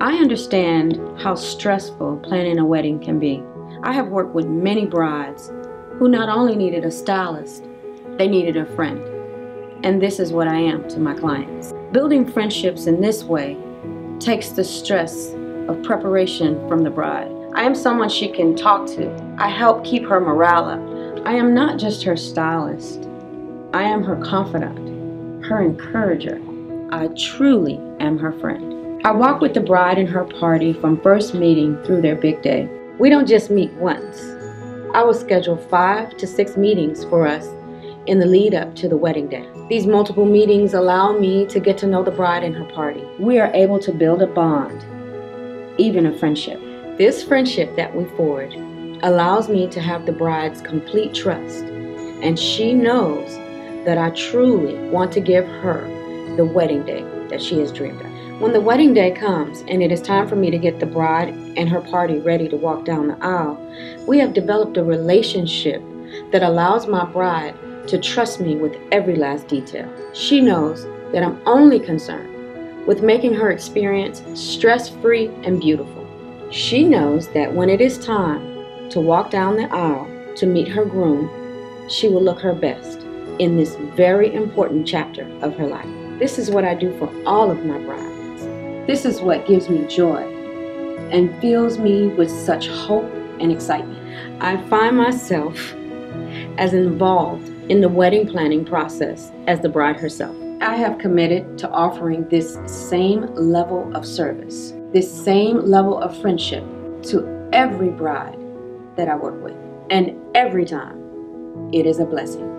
I understand how stressful planning a wedding can be. I have worked with many brides who not only needed a stylist, they needed a friend. And this is what I am to my clients. Building friendships in this way takes the stress of preparation from the bride. I am someone she can talk to. I help keep her morale up. I am not just her stylist. I am her confidant, her encourager. I truly am her friend. I walk with the bride and her party from first meeting through their big day. We don't just meet once. I will schedule five to six meetings for us in the lead up to the wedding day. These multiple meetings allow me to get to know the bride and her party. We are able to build a bond, even a friendship. This friendship that we forge allows me to have the bride's complete trust, and she knows that I truly want to give her the wedding day that she has dreamed of. When the wedding day comes and it is time for me to get the bride and her party ready to walk down the aisle, we have developed a relationship that allows my bride to trust me with every last detail. She knows that I'm only concerned with making her experience stress free and beautiful. She knows that when it is time to walk down the aisle to meet her groom, she will look her best in this very important chapter of her life. This is what I do for all of my brides. This is what gives me joy and fills me with such hope and excitement. I find myself as involved in the wedding planning process as the bride herself. I have committed to offering this same level of service, this same level of friendship to every bride that I work with. And every time, it is a blessing.